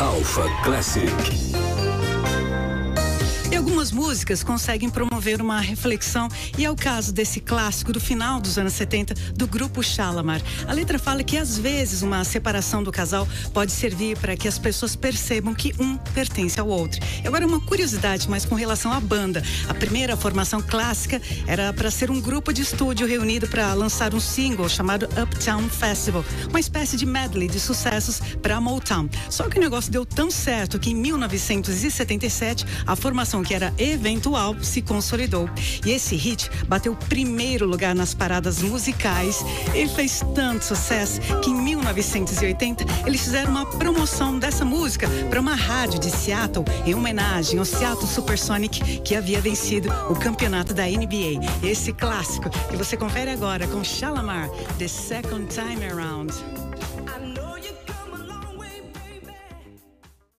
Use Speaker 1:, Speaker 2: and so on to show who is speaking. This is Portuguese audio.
Speaker 1: Alpha Classic.
Speaker 2: Algumas músicas conseguem promover uma reflexão, e é o caso desse clássico do final dos anos 70 do grupo Shalamar. A letra fala que às vezes uma separação do casal pode servir para que as pessoas percebam que um pertence ao outro. E agora uma curiosidade, mas com relação à banda. A primeira formação clássica era para ser um grupo de estúdio reunido para lançar um single chamado Uptown Festival, uma espécie de medley de sucessos para Motown. Só que o negócio deu tão certo que em 1977 a formação que era eventual se consolidou. E esse hit bateu primeiro lugar nas paradas musicais. Ele fez tanto sucesso que em 1980 eles fizeram uma promoção dessa música para uma rádio de Seattle em homenagem ao Seattle Supersonic que havia vencido o campeonato da NBA. Esse clássico que você confere agora com Shalamar, The Second Time Around.